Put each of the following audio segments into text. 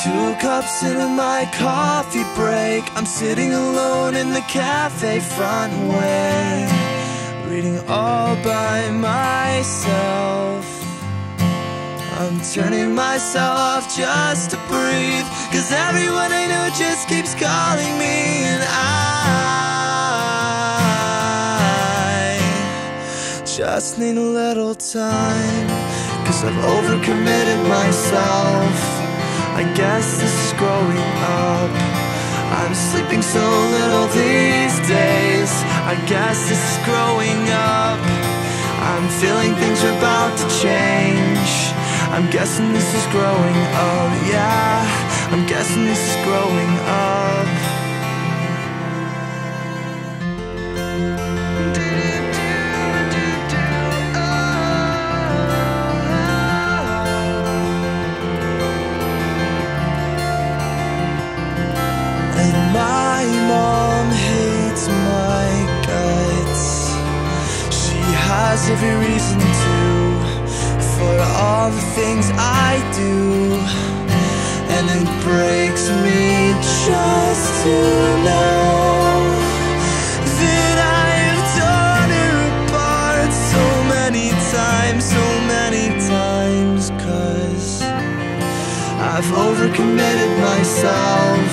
Two cups into my coffee break. I'm sitting alone in the cafe front way, reading all by myself. I'm turning myself off just to breathe. Cause everyone I know just keeps calling me, and I just need a little time. Cause I've overcommitted myself. I guess this is growing up. I'm sleeping so little these days. I guess this is growing up. I'm feeling things are about to change. I'm guessing this is growing up, yeah. I'm guessing this is growing up has every reason to For all the things I do. And it breaks me just to know That I've torn her apart so many times, so many times Cause I've overcommitted myself.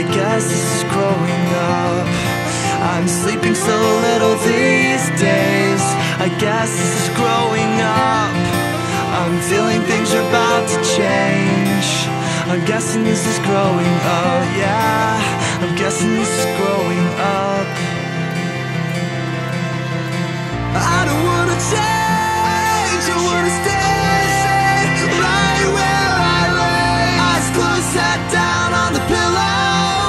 I guess this is growing up. I'm sleeping so little these days I'm guessing this is growing up, yeah I'm guessing this is growing up. I don't wanna change, I wanna stay Right where I lay Eyes closed, head down on the pillow.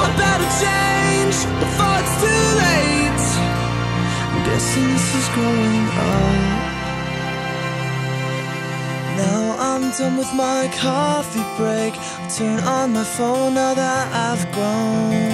I better change before it's too late. I'm guessing this is growing now I'm done with my coffee break. I'll turn on my phone now that I've grown